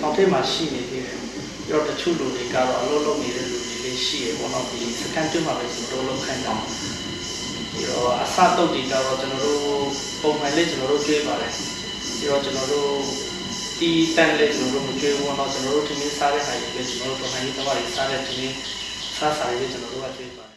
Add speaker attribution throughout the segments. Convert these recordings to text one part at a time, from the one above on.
Speaker 1: ထောင်ထဲမှာရှိနေသေးတယ်ပြီးတော့တချို့လူတွေကတော့အလုပ်လုပ်နေတဲ့လူတွေလည်းရှိရပေါ့နော်ဒီစကန်တွင်းမှာပဲကျွန်တော်တို့လုပ်ခိုင်းတာပြီးတော့အစတုတ်တွေကတော့ကျွန်တော်တို့ပုံမှန်လေးကျွန်တော်တို့ကျွေးပါတယ်ပြီးတော့ကျွန်တော်တို့ဒီတန်လေးကျွန်တော်တို့မကျွေးဘူးတော့ကျွန်တော်တို့ထမင်းစားတဲ့ဟာတွေပဲကျွန်တော်တို့ပုံမှန်လေးတော့စားတဲ့ထမင်းစားစားလေးကျွန်တော်တို့ကကျွေးပါ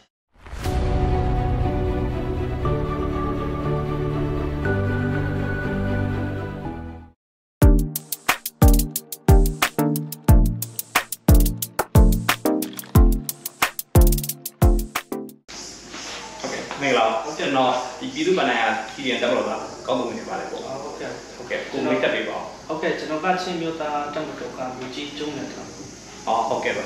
Speaker 2: မင်္ဂလာပါကျွန်တော်ဒီပြည်သူ့ဗဏ္ဍာရပြည်ရန်တက်မလို့ပါကောင်းပုံနေပါလေပေါ့
Speaker 1: ဟုတ်ကဲ့
Speaker 2: ဟုတ်ကဲ့ကိုမိတ်တက်ပေးပါအောင်
Speaker 1: ဟုတ်ကဲ့ကျွန်တော်ကချင်းမျိုးသားတက်မတော်ကလူကြီးကျုံးနေတာ
Speaker 2: အော်ဟုတ်ကဲ့ပါ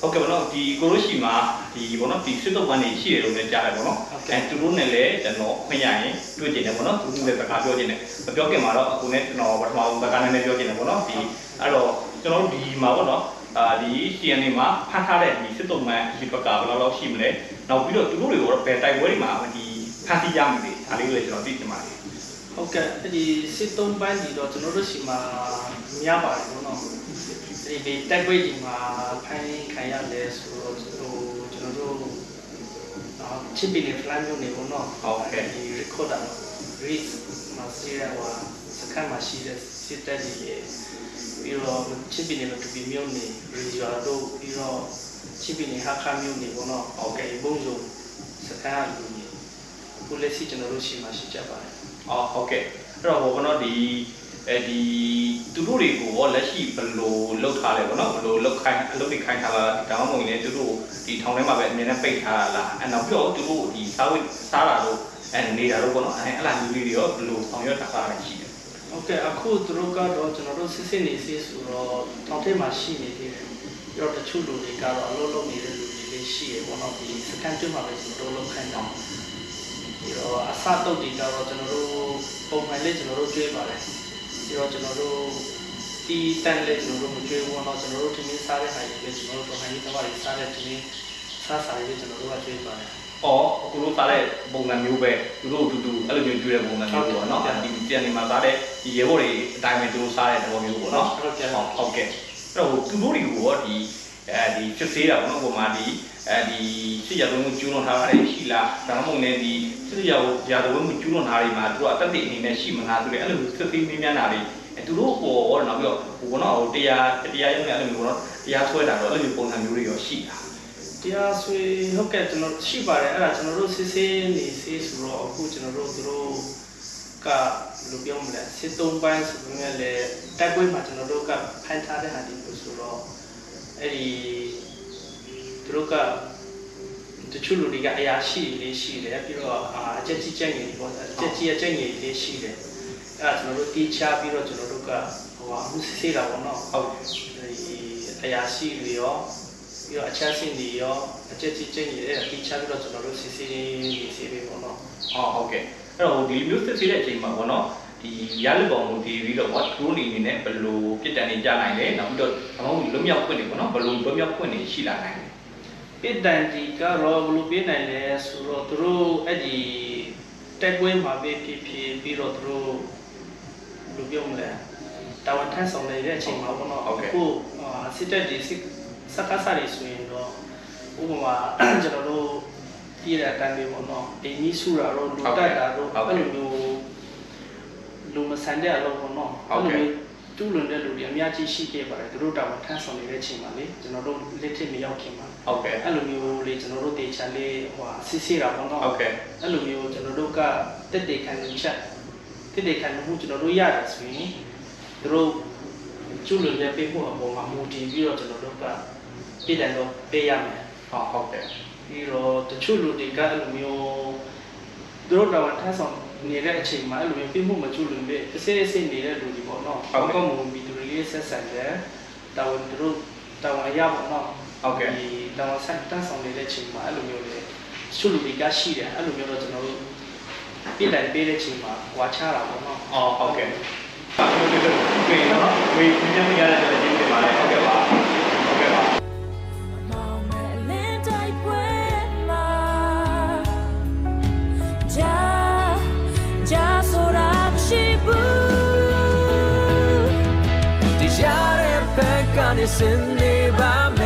Speaker 2: ဟုတ်ကဲ့ဗောနော်ဒီကိုလိုရှိမှာဒီဗောနော်ဒီစစ်တော့ကနေရှိတယ်လို့လည်းကြားတယ်ဗောနော်အဲသူတို့နဲ့လည်းကျွန်တော်ခွင့်ရရင်တွေ့ကြတယ်ဗောနော်သူတို့လည်းစကားပြောကြတယ်မပြောခင်မှာတော့အခုနဲ့ကျွန်တော်ပထမဆုံးစကားနဲ့ပြောကြတယ်ဗောနော်ဒီအဲ့တော့ကျွန်တော်တို့ဒီမှာဗောနော် အာဒီ CNA မှာဖတ်ထားတဲ့ဒီစစ်တုံးမှန်ဒီဘက်ကဘယ်လောက်လောက်ရှိမလဲနောက်ပြီးတော့သူတို့တွေကိုဘယ်တိုက်ပွဲတွေမှာဒီဖန်တီးရမလဲဒါလေးကိုလည်းကျွန်တော်သိချင်ပါတယ်
Speaker 1: ဟုတ်ကဲ့အဲ့ဒီစစ်သုံးပိုင်းကြီးတော့ကျွန်တော်တို့ရှိမှာများပါတယ်ဘောနော်ဒီဒီတက်ခွေးကြီးမှာဖိုင်းခံရလဲဆိုတော့ဟိုကျွန်တော်တို့အော် ချစ်ပီနေဖလန်မျိုးနေဘောနော်ဒီ recorder read မှာစီရဟိုစကန်မှာရှိတဲ့စစ်တက်ကြီးရဲ့ပြီးတော့ချစ်ပီနေလို့တူပီမျိုးနေရီဂျာတို့ပြီးတော့ချစ်ပီနေဟာခါမျိုးနေဘောနော်ဟုတ်ကဲ့ဘုံစုံစကန်လူကြီးအခုလက်ရှိကျွန်တော်တို့ရှိမှာရှိကြပါတယ်
Speaker 2: အော်ဟုတ်ကဲ့အဲ့တော့ဘောနော်ဒီ အဲဒီသူတို့တွေကိုရောလက်ရှိဘယ်လိုလုပ်ထားလဲဗောနော်ဘယ်လိုလုပ်ခိုင်းအလုပ်တွေခိုင်းထားလားဒါမှမဟုတ်ရင်သူတို့ဒီထောင်ထဲမှာပဲအမြဲတမ်းပိတ်ထားတာလားအဲ့နောက်ပြီးတော့သူတို့ဒီစားဝတ်စားတာတို့အဲနေတာတို့ဗောနော်အဲအဲ့လားလူလေးတွေရောဘယ်လိုဆောင်ရွက်ထားတာရှိလဲ
Speaker 1: ဟုတ်ကဲ့အခုသူတို့ကတော့ကျွန်တော်တို့စစ်စစ်နေစီဆိုတော့တောင်ထဲမှာရှိနေသေးတယ်ပြီးတော့တချို့လူတွေကတော့အလုပ်လုပ်နေတဲ့လူတွေလည်းရှိရပေါ့နော်ဒီစကန်တွင်းမှာပဲကျွန်တော်တို့လုပ်ခိုင်းတာပြီးတော့အစတုတ်တွေကတော့ကျွန်တော်တို့ပုံမှန်လေးကျွန်တော်တို့ကျွေးပါတယ် ပြီးတော့ကျွန်တော်တို့ဒီတန်လေးကျွန်တော်တို့မကျွေးဘူးတော့ကျွန်တော်တို့ထမင်းစားတဲ့ဟာတွေပဲကျွန်တော်တို့ပုံမှန်လေးတော့စားတဲ့ထမင်းစားစားလေးကျွန်တော်တို့ကကျွေးပါတယ်
Speaker 2: အော်အခုတို့စားတဲ့ပုံစံမျိုးပဲသူတို့အတူတူအဲ့လိုမျိုးကျွေးတဲ့ပုံစံမျိုးပေါ့နော်ဒီပြန်နေမှာစားတဲ့ဒီရေဘော်တွေအတိုင်းပဲသူတို့စားတဲ့သဘောမျိုးပေါ့နော်
Speaker 1: ဟုတ်ကဲ့
Speaker 2: ဟုတ်ဟုတ်ကဲ့အဲ့တော့သူတို့တွေကိုရောဒီ အဲဒီဖြစ်သေးတာပေါ့နော်ပုံမှန်ဒီအဲဒီစစ်ရသုံးမှုကျူးလွန်ထားတာရှိလားဒါမှမဟုတ်လည်းဒီစစ်ရရာဇဝတ်မှုကျူးလွန်ထားတွေမှာသူတို့အသက်တွေအနေနဲ့ရှိမလားဆိုတဲ့အဲ့လိုစစ်သေးမင်းများတာတွေအဲသူတို့ပေါ်ရောနောက်ပြီးတော့ဟိုကတော့ဟိုတရားတရားရုံးနဲ့အဲ့လိုမျိုးပေါ့နော်တရားဆွဲတာတော့အဲ့လိုမျိုးပုံစံမျိုးတွေရောရှိတာ
Speaker 1: တရားဆွေဟုတ်ကဲ့ကျွန်တော်ရှိပါတယ်အဲ့ဒါကျွန်တော်တို့စစ်စစ်နေစေးဆိုတော့အခုကျွန်တော်တို့သူတို့ကဘယ်လိုပြောမလဲစစ်သုံးပိုင်းဆိုပေမဲ့လည်းတက်ကွေးမှာကျွန်တော်တို့ကဖန်ထားတဲ့ဟာဒီလို့ဆိုတော့ အဲ့ဒီသူတို့ကတချို့လူတွေကအရာရှိလေးရှိတယ်ပြီးတော့အာအချက်ကြီးချက်ငယ်တွေပေါ့အချက်ကြီးအချက်ငယ်လေးရှိတယ်အဲ့ဒါကျွန်တော်တို့တီးချပြီးတော့ကျွန်တော်တို့ကဟိုအမှုစစ်ဆေးတာပေါ့နော်
Speaker 2: ဟုတ်
Speaker 1: ဒီအရာရှိတွေရောပြီးတော့အချက်စင်တွေရောအချက်ကြီးကျင်းရတဲ့တိချပြီးတော့ကျွန်တော်တို့စစ်စစ်နေစေပြီပေါ့နော်
Speaker 2: ဟောဟုတ်ကဲ့အဲ့တော့ဒီမျိုးစစ်ဆေးတဲ့အချိန်မှာပေါ့နော် ဒီရလပုံကိုတည်ပြီးတော့ what rule အနေနဲ့ဘယ်လိုပြစ်ဒဏ်တွေကြားနိုင်လဲနောက်ပြီးတော့ဘာမှမလွတ်မြောက်ခွင့်တွေပေါ့နော်ဘယ်လိုလွတ်မြောက်ခွင့်တွေရှိလာနိုင်လဲ
Speaker 1: ပြည်တန်ဒီကတော့ဘယ်လိုပြနိုင်လဲဆိုတော့သူတို့အဲ့ဒီတက်ကွင်းမှာပဲဖြစ်ဖြစ်ပြီးတော့သူတို့ဘယ်လိုပြောမလဲတာဝန်ထမ်းဆောင်နေတဲ့အချိန်မှာပေါ့နော်အခုစစ်တပ်ဒီစစ်စကားစားတွေဆိုရင်တော့ဥပမာကျွန်တော်တို့ပြည်ရတန်းတွေပေါ့နော်အင်းကြီးစုတာတော့လူတက်တာတော့အဲ့လိုမျိုး လူမဆန်တဲ့အလုပ်ပေါ့နော်အဲ့လိုမျိုးတူးလွန်တဲ့လူတွေအများကြီးရှိခဲ့ပါတယ်သူတို့တာဝန်ထမ်းဆောင်နေတဲ့အချိန်မှာလေကျွန်တော်တို့လက်ထက်မရောက်ခင်မှာ
Speaker 2: ဟုတ်ကဲ့
Speaker 1: အဲ့လိုမျိုးလေကျွန်တော်တို့တေချာလေးဟိုစစ်စစ်တာပေါ့နော်
Speaker 2: ဟုတ်ကဲ့
Speaker 1: အဲ့လိုမျိုးကျွန်တော်တို့ကတက်တေခံနေချက်တက်တေခံမှုကျွန်တော်တို့ရတယ်ဆိုရင်သူတို့ကျူးလွန်တဲ့ပေးဖို့အပေါ်မှာမူတည်ပြီးတော့ကျွန်တော်တို့ကပြည်တယ်တော့ပေးရမယ်
Speaker 2: ဟောဟုတ်ကဲ့
Speaker 1: ပြီးတော့တချို့လူတွေကအဲ့လိုမျိုး သူတို့တော့ထမ်းဆောင်နေတဲ့အချိန်မှာအဲ့လိုမျိုးပြမှုမကျူးလွန်ပဲအစစ်အစစ်နေတဲ့လူတွေပေါ့နော်ကောင်းကောင်းမွန်ပြီးသူတွေလေးဆက်ဆံတယ်တာဝန်သူတို့တာဝန်ရပါတော့
Speaker 2: ဟုတ်ကဲ့
Speaker 1: ဒီတာဝန်ဆက်တန်းဆောင်နေတဲ့အချိန်မှာအဲ့လိုမျိုးလေချို့လူတွေကရှိတယ်အဲ့လိုမျိုးတော့ကျွန်တော်တို့ပြည်တိုင်ပေးတဲ့အချိန်မှာဝါချတာပေါ့နော်
Speaker 2: အော်ဟုတ်ကဲ့ဟုတ်ကဲ့ပြေနော်ဝေးပြင်းပြရတဲ့ကျေးဇူးတင်ပါတယ်ဟုတ်ကဲ့ပါဟုတ်ကဲ့ပါ
Speaker 3: ကနေစင်နေပါမယ်